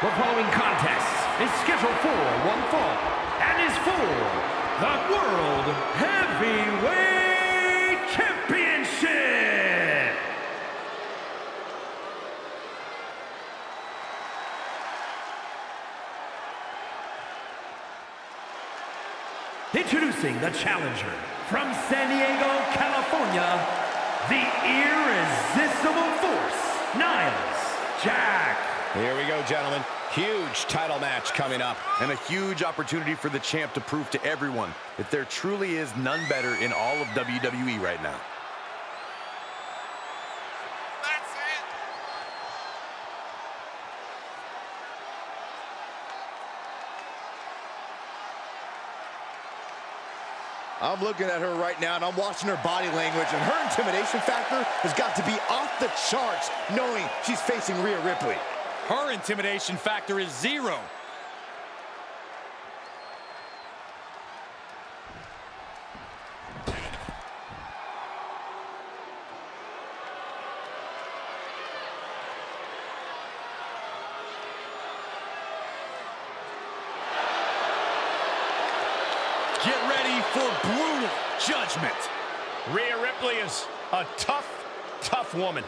The following contest is scheduled for one fall and is for the World Heavyweight Championship. Introducing the challenger from San Diego, California, the irresistible force, Nia Jax. Here we go, gentlemen. Huge title match coming up. And a huge opportunity for the champ to prove to everyone that there truly is none better in all of WWE right now. I'm looking at her right now, and I'm watching her body language, and her intimidation factor has got to be off the charts, knowing she's facing Rhea Ripley. Her intimidation factor is zero. Get ready for brutal judgment. Rhea Ripley is a tough, tough woman.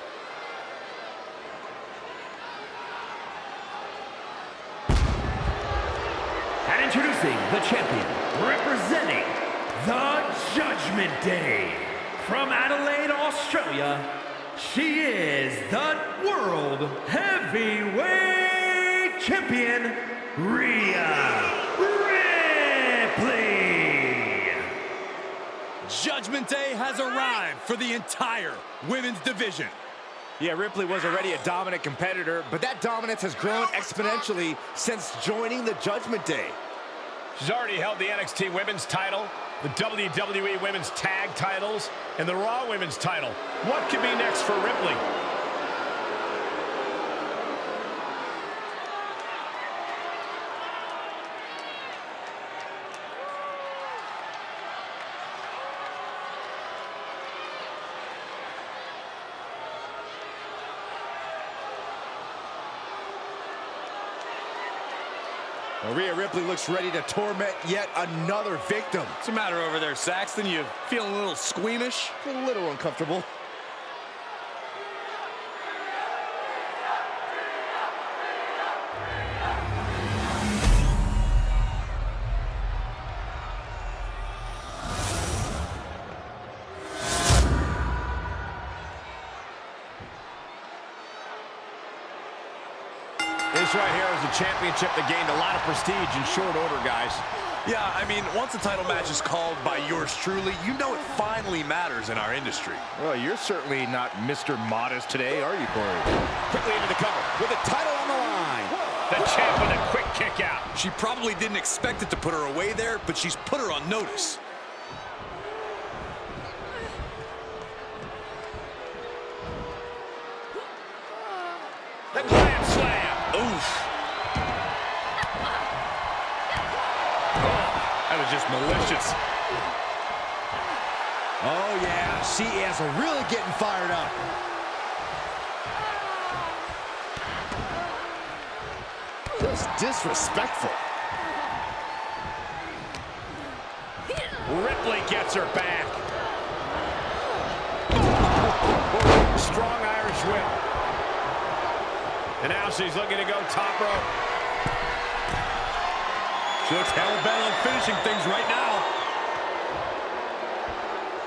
Introducing the champion, representing the Judgment Day. From Adelaide, Australia, she is the World Heavyweight Champion, Rhea Ripley. Judgment Day has arrived for the entire women's division. Yeah, Ripley was already a dominant competitor, but that dominance has grown exponentially since joining the Judgment Day. She's already held the NXT Women's title, the WWE Women's Tag titles, and the Raw Women's title. What could be next for Ripley? Rhea Ripley looks ready to torment yet another victim. What's the matter over there, Saxton? You feeling a little squeamish? A little uncomfortable. This right here is a championship that gained a lot of prestige in short order, guys. Yeah, I mean, once a title match is called by yours truly, you know it finally matters in our industry. Well, you're certainly not Mr. Modest today, are you, Corey? Quickly into the cover with the title on the line. The champ with a quick kick out. She probably didn't expect it to put her away there, but she's put her on notice. Malicious. Oh, yeah, she is really getting fired up. Just disrespectful. Ripley gets her back. Strong Irish whip. And now she's looking to go top rope. She looks hell-bent on finishing things right now.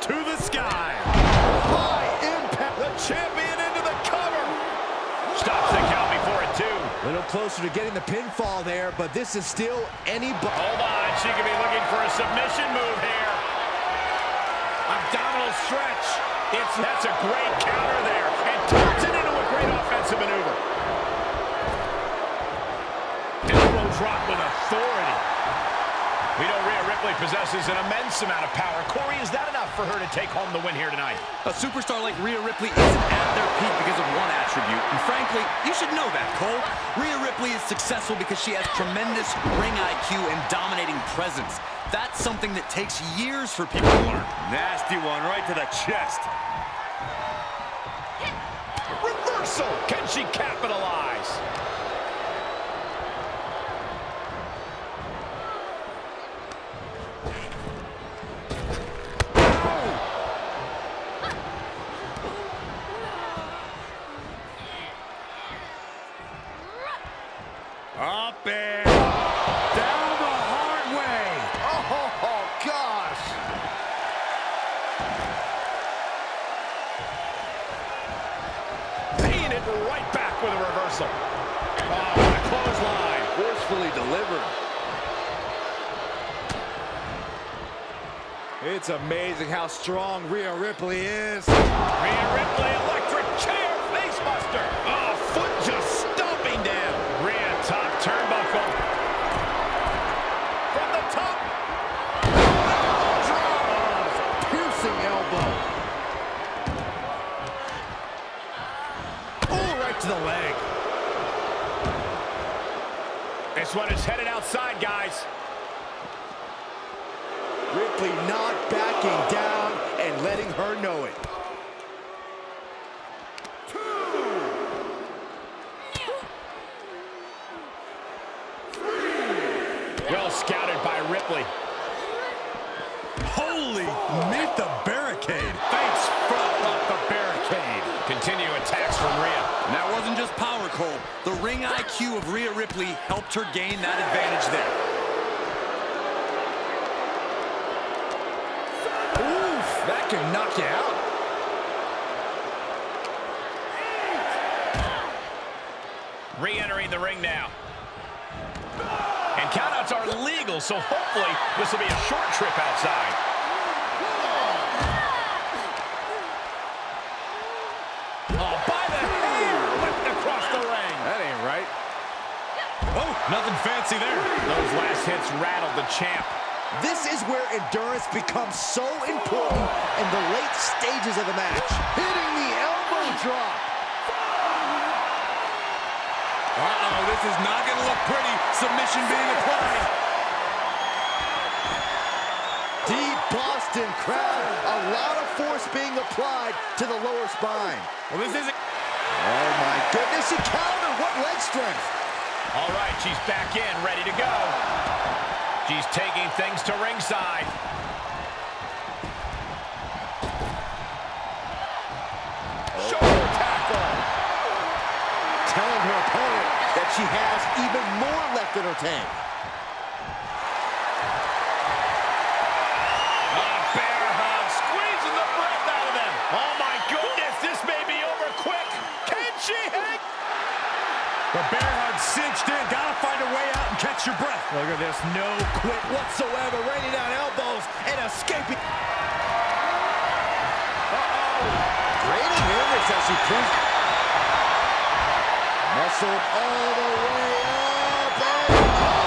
To the sky. High impact. The champion into the cover. Stops the count before it, too. A little closer to getting the pinfall there, but this is still anybody. Hold on, she could be looking for a submission move here. Abdominal stretch. It's that's a great counter there, and turns it into a great offensive maneuver. Elbow drop with authority. We know Rhea Ripley possesses an immense amount of power. Corey, is that enough for her to take home the win here tonight? A superstar like Rhea Ripley isn't at their peak because of one attribute. And frankly, you should know that, Cole. Rhea Ripley is successful because she has tremendous ring IQ and dominating presence. That's something that takes years for people to learn. Nasty one right to the chest. Reversal. Can she capitalize? It's amazing how strong Rhea Ripley is. Rhea Ripley, electric chair, face buster. Oh, foot just stomping down. Rhea, top turnbuckle. From the top. Piercing elbow. Oh, right to the leg. This one is headed outside, guys. Ripley not backing down and letting her know it. Well scouted by Ripley. Holy, meet the barricade. Face front off the barricade. Continue attacks from Rhea. And that wasn't just power, Cole. The ring IQ of Rhea Ripley helped her gain that advantage there. That can knock you out. Re-entering the ring now. And countouts are legal, so hopefully this will be a short trip outside. Oh, by the hair, whipped across the ring. That ain't right. Oh, nothing fancy there. Those last hits rattled the champ. This is where endurance becomes so important in the late stages of the match. Hitting the elbow drop. Uh-oh, this is not going to look pretty. Submission being applied. Deep Boston crab. A lot of force being applied to the lower spine. Well, this isn't... Oh my goodness, she countered. What leg strength. All right, she's back in, ready to go. She's taking things to ringside. Shoulder tackle. Telling her opponent that she has even more left in her tank. A bear hug, squeezing the breath out of them. Oh my goodness, this may be over quick. Can she hang? The bear hug cinched in. Look at this, no quit whatsoever. Raining down elbows and escaping. Uh-oh. Great awareness as she proves. Muscled all the way up and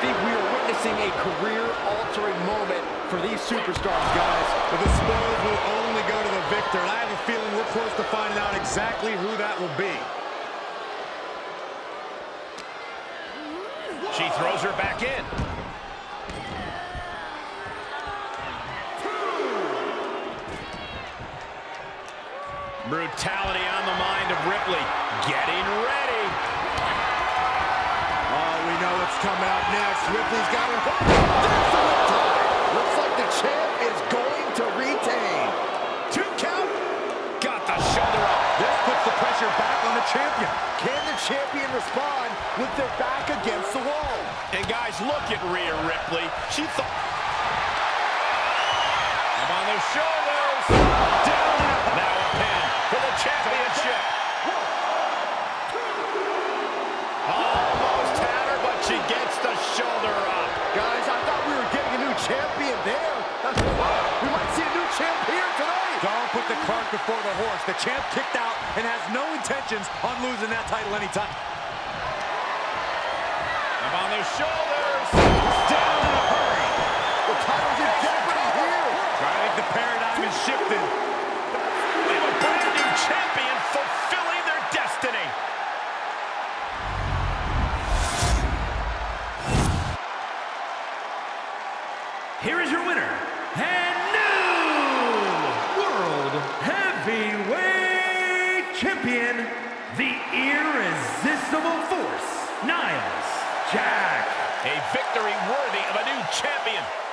think we are witnessing a career-altering moment for these superstars, guys. But The spoils will only go to the victor, and I have a feeling we're close to finding out exactly who that will be. She throws her back in. Brutality on the mind of Ripley. Getting ready. What's coming up next. Ripley's got hook. There's the riptide. Looks like the champ is going to retain. Two count. Got the shoulder up. This puts the pressure back on the champion. Can the champion respond with their back against the wall? And guys, look at Rhea Ripley. She thought... Up on their shoulders. Down. Horse. The champ kicked out and has no intentions on losing that title anytime. Up on those shoulders. Down in a hurry. The title's in jeopardy here. I think the paradigm is shifting. Irresistible force, Nia Jax. A victory worthy of a new champion.